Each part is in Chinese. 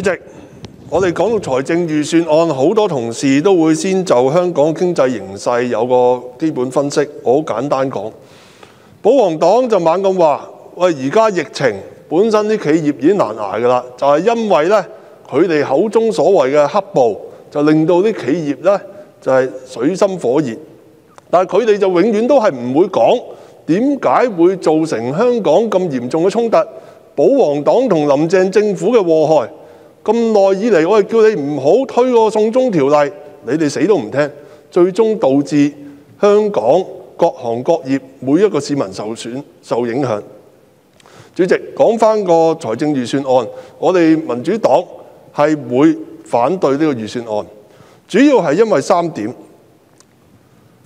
主席，我哋講到財政預算案，好多同事都會先就香港經濟形勢有個基本分析。我好簡單講，保皇黨就猛咁話：喂，而家疫情本身啲企業已經難捱㗎啦，就係因為呢，佢哋口中所謂嘅黑暴，就令到啲企業呢就係水深火熱。但係佢哋就永遠都係唔會講點解會造成香港咁嚴重嘅衝突。保皇黨同林鄭政府嘅禍害咁耐以嚟，我哋叫你唔好推個送中條例，你哋死都唔聽，最終導致香港各行各業每一個市民受損受影響。主席，講翻個財政預算案，我哋民主黨係會反對呢個預算案，主要係因為三點，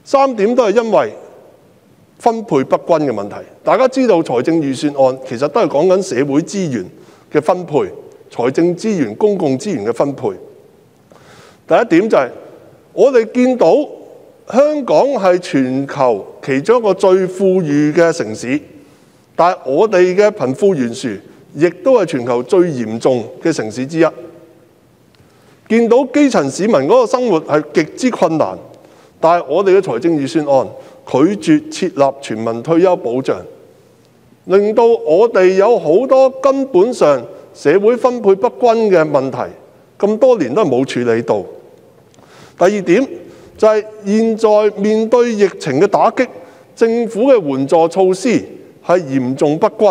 三點都係因為分配不均嘅問題，大家知道財政預算案其實都係講緊社會資源嘅分配、財政資源、公共資源嘅分配。第一點就係我哋見到香港係全球其中一個最富裕嘅城市，但係我哋嘅貧富懸殊亦都係全球最嚴重嘅城市之一。見到基層市民嗰個生活係極之困難，但係我哋嘅財政預算案，拒絕設立全民退休保障，令到我哋有好多根本上社會分配不均嘅問題，咁多年都係冇處理到。第二點就係現在面對疫情嘅打擊，政府嘅援助措施係嚴重不均。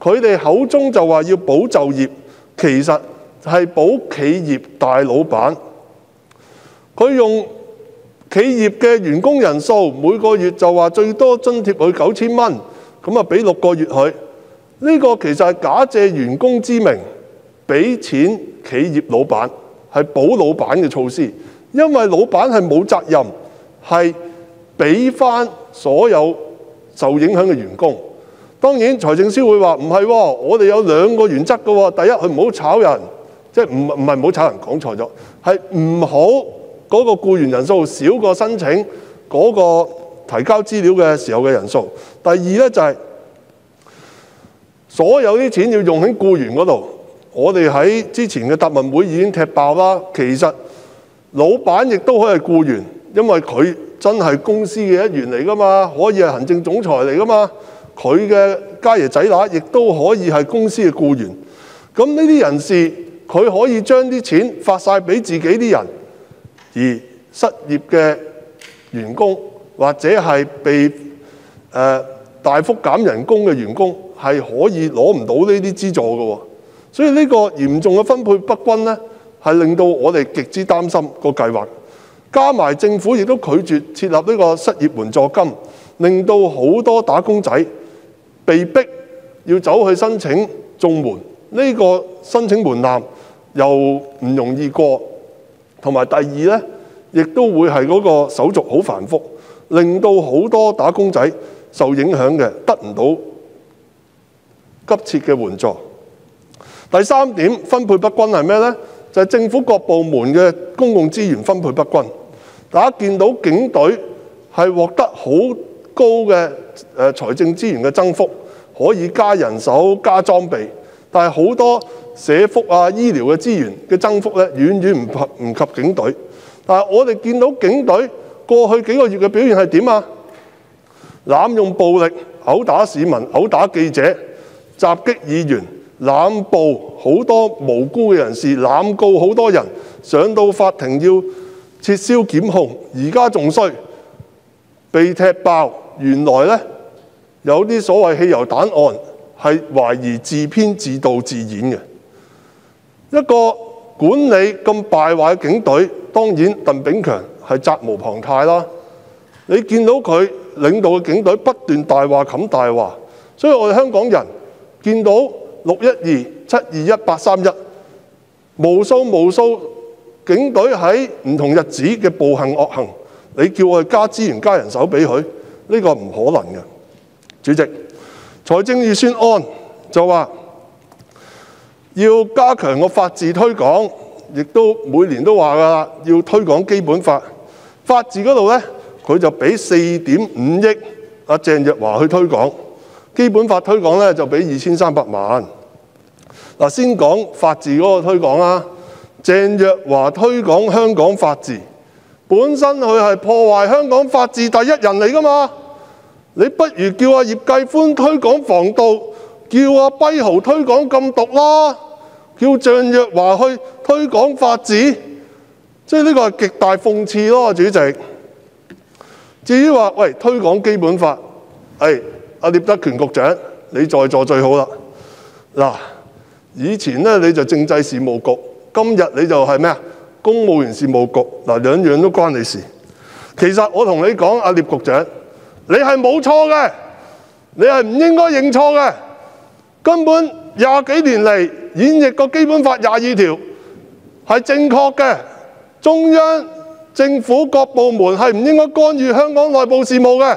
佢哋口中就話要保就業，其實係保企業大老闆。佢用企業嘅員工人數每個月就話最多津貼佢九千蚊，咁啊俾六個月佢。呢個其實係假借員工之名，俾錢企業老闆，係保老闆嘅措施。因為老闆係冇責任，係俾翻所有受影響嘅員工。當然財政司會話唔係喎，我哋有兩個原則嘅喎。第一，佢唔好炒人，即係唔唔係唔好炒人，講錯咗，係唔好。嗰個僱員人數少過申請嗰個提交資料嘅時候嘅人數。第二呢，就係所有啲錢要用喺僱員嗰度。我哋喺之前嘅答問會已經踢爆啦。其實老闆亦都可以係僱員，因為佢真係公司嘅一員嚟㗎嘛，可以係行政總裁嚟㗎嘛。佢嘅家爺仔乸亦都可以係公司嘅僱員。咁呢啲人士佢可以將啲錢發晒俾自己啲人。而失業嘅員工或者係被誒、大幅減人工嘅員工係可以攞唔到呢啲資助嘅，所以呢個嚴重嘅分配不均呢，係令到我哋極之擔心個計劃。加埋政府亦都拒絕設立呢個失業援助金，令到好多打工仔被逼要走去申請綜援，呢、這個申請門檻又唔容易過。同埋第二呢，亦都會係嗰個手續好繁複，令到好多打工仔受影響嘅，得唔到急切嘅援助。第三點分配不均係咩呢？就係政府各部門嘅公共資源分配不均。大家見到警隊係獲得好高嘅誒財政資源嘅增幅，可以加人手、加裝備，但係好多社福啊、醫療嘅資源嘅增幅咧，遠遠唔及唔及警隊。但係我哋見到警隊過去幾個月嘅表現係點啊？濫用暴力、毆打市民、毆打記者、襲擊議員、濫捕好多無辜嘅人士、濫告好多人，上到法庭要撤銷檢控。而家仲衰，被踢爆。原來呢，有啲所謂汽油彈案係懷疑自編自導自演嘅。一個管理咁敗壞嘅警隊，當然鄧炳強係責無旁貸啦。你見到佢領導嘅警隊不斷大話冚大話，所以我哋香港人見到六一二、七二一、八三一，無數無數警隊喺唔同日子嘅暴行惡行，你叫我加資源加人手俾佢，呢個唔可能嘅。主席，財政預算案就話，要加強個法治推廣，亦都每年都話噶啦，要推廣基本法。法治嗰度呢，佢就俾四點五億阿鄭若華去推廣，基本法推廣呢，就俾二千三百萬。嗱，先講法治嗰個推廣啦。鄭若華推廣香港法治，本身佢係破壞香港法治第一人嚟噶嘛？你不如叫阿葉繼歡推廣防盜，叫阿跛豪推廣禁毒啦，叫鄭若華去推廣法治，即係呢個係極大諷刺咯，主席。至於話喂推廣基本法，誒阿聂德權局長你在座最好啦。嗱，以前咧你就政制事務局，今日你就係咩啊？公務員事務局，嗱兩樣都關你事。其實我同你講，阿聂局長。你係冇錯嘅，你係唔應該認錯嘅。根本廿幾年嚟演繹個基本法廿二條係正確嘅。中央政府各部門係唔應該干預香港內部事務嘅。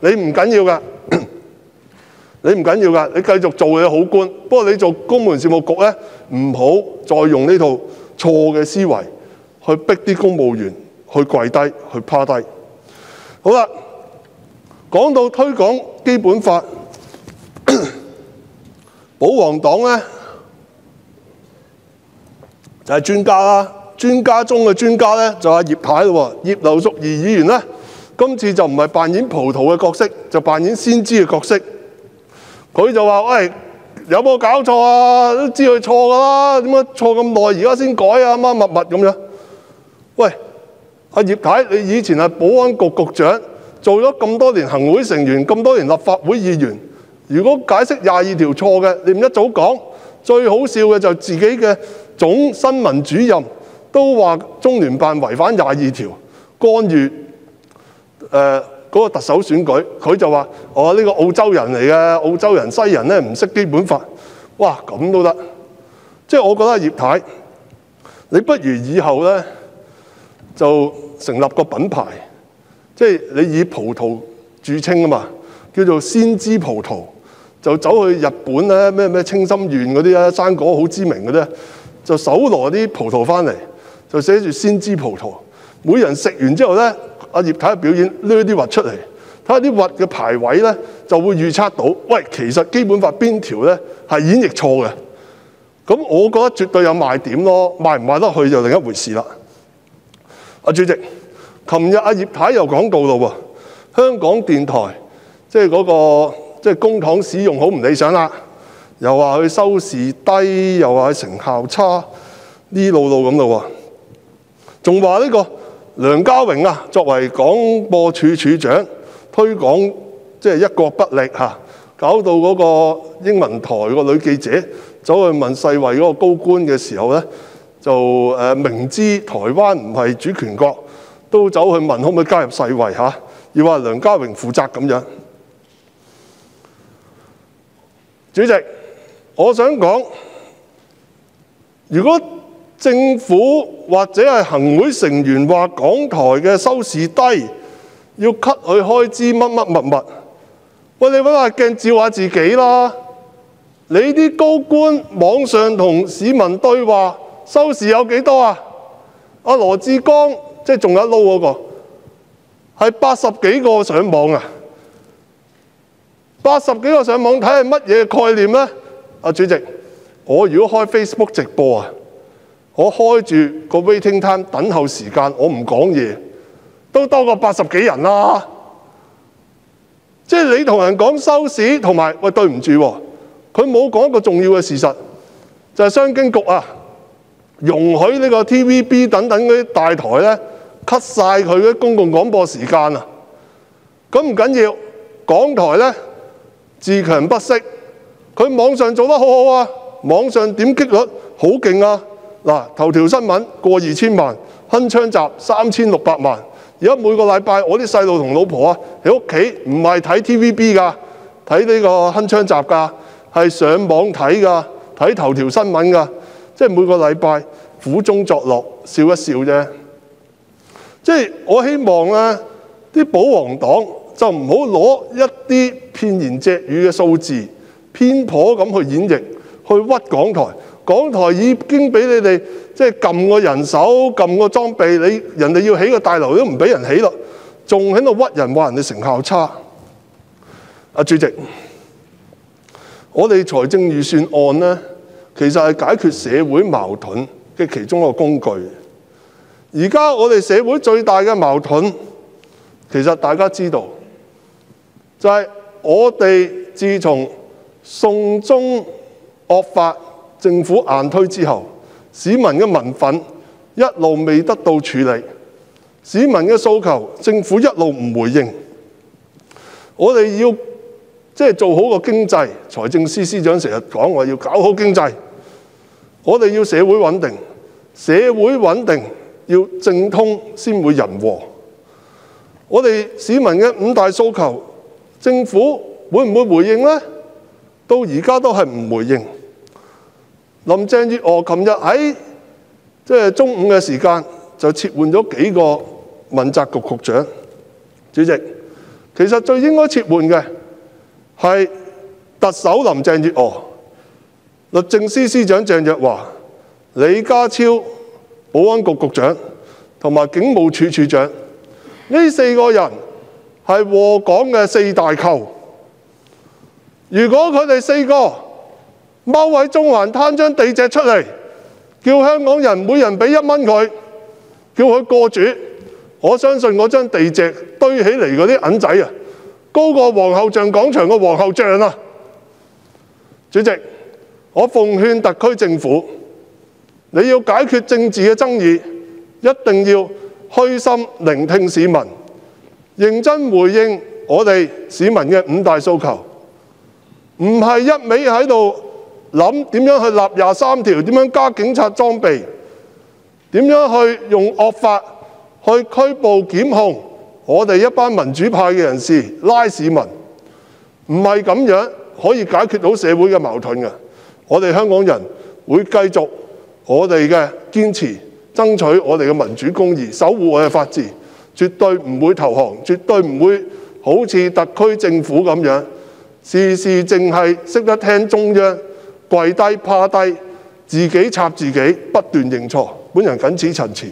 你唔緊要噶，你唔緊要噶，你繼續做你好官。不過你做公務員事務局咧，唔好再用呢套錯嘅思維。去逼啲公務員去跪低、去趴低。好啦，講到推廣基本法，保皇黨咧就係專家啦。專家中嘅專家咧就係葉太咯。葉劉淑儀議員咧，今次就唔係扮演葡萄嘅角色，就扮演先知嘅角色。佢就話：喂，有冇搞錯啊？都知佢錯㗎啦，點解錯咁耐而家先改啊？乜乜乜咁樣？喂，阿葉太，你以前係保安局局長，做咗咁多年行會成員，咁多年立法會議員。如果解釋廿二條錯嘅，你唔一早講。最好笑嘅就自己嘅總新聞主任都話中聯辦違反廿二條，干預誒嗰個特首選舉。佢就話：我、哦、呢、個澳洲人嚟嘅，澳洲人西人咧唔識基本法。哇，咁都得？即係我覺得葉太，你不如以後咧。就成立個品牌，即係你以葡萄著稱啊嘛，叫做先知葡萄，就走去日本咧，咩咩清心園嗰啲啊，生果好知名嘅咧，就搜羅啲葡萄翻嚟，就寫住先知葡萄。每人食完之後咧，阿葉太表演攞啲核出嚟，睇下啲核嘅排位咧，就會預測到，喂，其實基本法邊條咧係演繹錯嘅。咁我覺得絕對有賣點咯，賣唔賣得去就另一回事啦。阿主席，琴日阿葉太又講到咯喎，香港電台即係嗰個即係公帑使用好唔理想啦，又話佢收視低，又話佢成效差，呢路路咁咯喎，仲話呢個梁家榮啊，作為廣播處處長推廣即係一國不力嚇，搞到嗰個英文台個女記者走去問世衛嗰個高官嘅時候咧。就誒明知台灣唔係主權國，都走去問可唔可以加入世衛嚇？要話梁家榮負責咁樣。主席，我想講，如果政府或者係行會成員話港台嘅收視低，要 cut 佢開支乜乜物物，喂，你揾下鏡照下自己啦！你啲高官網上同市民對話。收視有幾多啊？阿羅志剛即係仲有撈嗰個，係八十幾個上網啊！八十幾個上網睇係乜嘢概念咧？阿主席，我如果開 Facebook 直播啊，我開住個 waiting time 等候時間，我唔講嘢，都多過八十幾人啦。即係你同人講收視，同埋喂，對唔住，佢冇講一個重要嘅事實，就係商經局啊。容許呢個 TVB 等等嗰啲大台咧 cut 曬佢嘅公共廣播時間啊！咁唔緊要，港台咧自強不息，佢網上做得好好啊！網上點擊率好勁啊！嗱，頭條新聞過二千萬，鏗槍集三千六百萬。而家每個禮拜我啲細路同老婆啊喺屋企唔係睇 TVB 㗎，睇呢個鏗槍集㗎，係上網睇㗎。睇頭條新聞㗎，即係每個禮拜苦中作樂，笑一笑啫。即係我希望咧，啲保皇黨就唔好攞一啲片言隻語嘅數字偏頗咁去演繹，去屈港台。港台已經俾你哋即係撳個人手、撳個裝備，你人哋要起個大樓都唔俾人起咯，仲喺度屈人話人哋成效差。阿主席，我哋財政預算案呢，其實係解決社會矛盾嘅其中一個工具。而家我哋社會最大嘅矛盾，其實大家知道，就係我哋自從送中惡法政府硬推之後，市民嘅民憤一路未得到處理，市民嘅訴求政府一路唔回應，我哋要即係做好個經濟，財政司司長成日講話要搞好經濟，我哋要社會穩定，社會穩定。要政通先會人和。我哋市民嘅五大訴求，政府會唔會回應呢？到而家都係唔回應。林鄭月娥琴日喺中午嘅時間就撤換咗幾個問責局局長。主席，其實最應該撤換嘅係特首林鄭月娥、律政司司長鄭若驊、李家超。保安局局長同埋警務處處長呢四個人係禍港嘅四大寇。如果佢哋四個踎喺中環攤張地隻出嚟，叫香港人每人俾一蚊佢，叫佢過主，我相信嗰張地隻堆起嚟嗰啲銀仔啊，高過皇后像廣場嘅皇后像啊！主席，我奉勸特區政府。你要解決政治嘅爭議，一定要虛心聆聽市民，認真回應我哋市民嘅五大訴求，唔係一味喺度諗點樣去立廿三條，點樣加警察裝備，點樣去用惡法去拘捕檢控我哋一班民主派嘅人士，拉市民，唔係咁樣可以解決到社會嘅矛盾嘅。我哋香港人會繼續。我哋嘅堅持，爭取我哋嘅民主公義，守護我哋嘅法治，絕對唔會投降，絕對唔會好似特區政府咁樣，事事淨係識得聽中央，跪低趴低，自己插自己，不斷認錯。本人謹此陳辭。